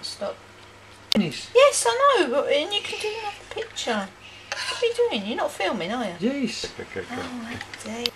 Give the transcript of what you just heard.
not stop. Finish. Yes, I know, but and you can do another picture. What are you doing? You're not filming, are you? Yes. Oh, dear.